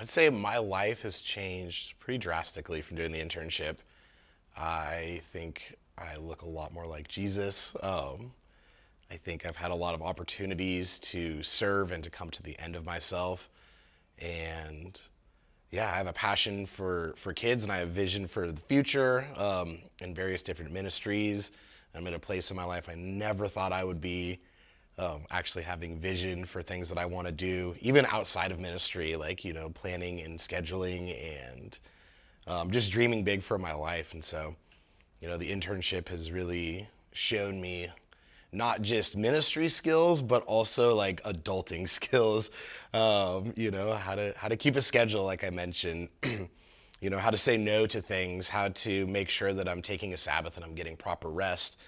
I'd say my life has changed pretty drastically from doing the internship. I think I look a lot more like Jesus. Um, I think I've had a lot of opportunities to serve and to come to the end of myself. And yeah, I have a passion for, for kids and I have vision for the future um, in various different ministries. I'm at a place in my life I never thought I would be. Um, actually having vision for things that I want to do, even outside of ministry, like, you know, planning and scheduling and um, just dreaming big for my life. And so, you know, the internship has really shown me not just ministry skills, but also like adulting skills. Um, you know, how to how to keep a schedule, like I mentioned. you know, how to say no to things, how to make sure that I'm taking a Sabbath and I'm getting proper rest.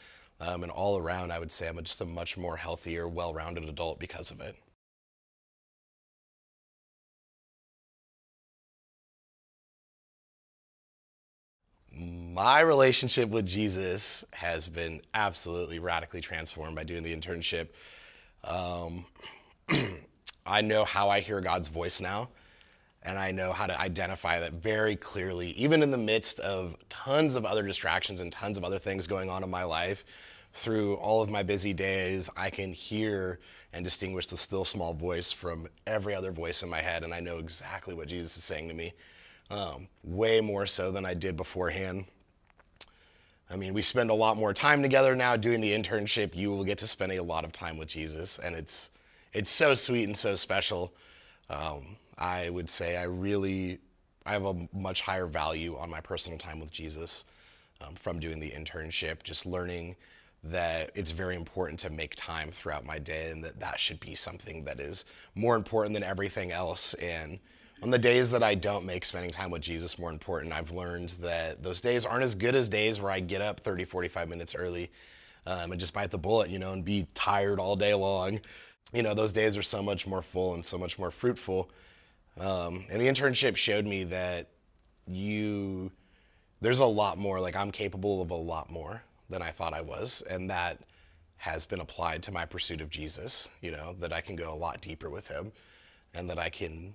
Um, and all around, I would say I'm just a much more healthier, well-rounded adult because of it. my relationship with Jesus has been absolutely radically transformed by doing the internship. Um, I know how I hear God's voice now, and I know how to identify that very clearly, even in the midst of tons of other distractions and tons of other things going on in my life. Through all of my busy days, I can hear and distinguish the still small voice from every other voice in my head, and I know exactly what Jesus is saying to me, um, way more so than I did beforehand. I mean, we spend a lot more time together now doing the internship. You will get to spend a lot of time with Jesus, and it's it's so sweet and so special. Um, I would say I really I have a much higher value on my personal time with Jesus um, from doing the internship. Just learning that it's very important to make time throughout my day, and that that should be something that is more important than everything else. And on the days that I don't make spending time with Jesus more important, I've learned that those days aren't as good as days where I get up 30, 45 minutes early um, and just bite the bullet, you know, and be tired all day long. You know, those days are so much more full and so much more fruitful. Um, and the internship showed me that you, there's a lot more, like I'm capable of a lot more than I thought I was. And that has been applied to my pursuit of Jesus, you know, that I can go a lot deeper with him and that I can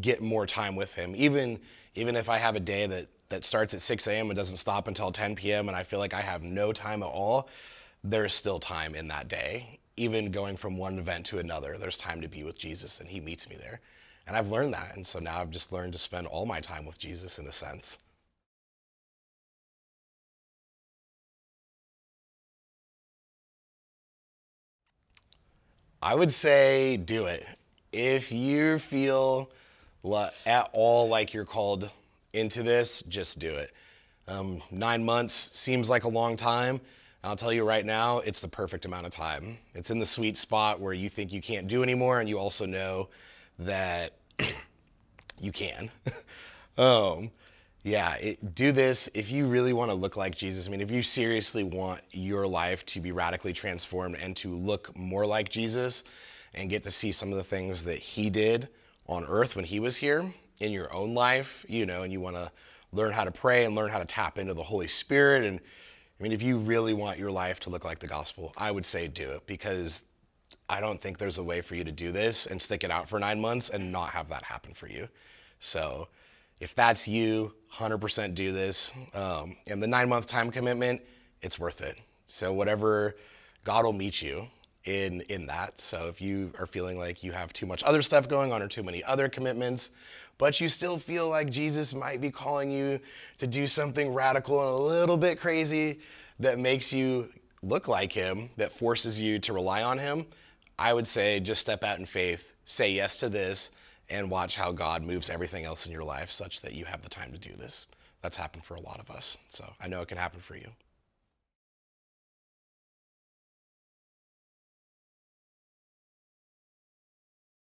get more time with him. Even even if I have a day that that starts at 6 a.m. and doesn't stop until 10 p.m. and I feel like I have no time at all, there's still time in that day. Even going from one event to another, there's time to be with Jesus and he meets me there. And I've learned that. And so now I've just learned to spend all my time with Jesus in a sense. I would say do it. If you feel at all like you're called into this, just do it. Um, nine months seems like a long time. I'll tell you right now, it's the perfect amount of time. It's in the sweet spot where you think you can't do anymore, and you also know that you can. um, yeah, it, do this if you really want to look like Jesus. I mean, if you seriously want your life to be radically transformed and to look more like Jesus and get to see some of the things that he did on earth when he was here in your own life, you know, and you want to learn how to pray and learn how to tap into the Holy Spirit. And I mean, if you really want your life to look like the gospel, I would say do it because I don't think there's a way for you to do this and stick it out for nine months and not have that happen for you. So if that's you, 100% do this. Um, and the nine month time commitment, it's worth it. So whatever God will meet you in in that. So if you are feeling like you have too much other stuff going on or too many other commitments, but you still feel like Jesus might be calling you to do something radical and a little bit crazy that makes you look like him, that forces you to rely on him, I would say just step out in faith, say yes to this, and watch how God moves everything else in your life such that you have the time to do this. That's happened for a lot of us. So I know it can happen for you.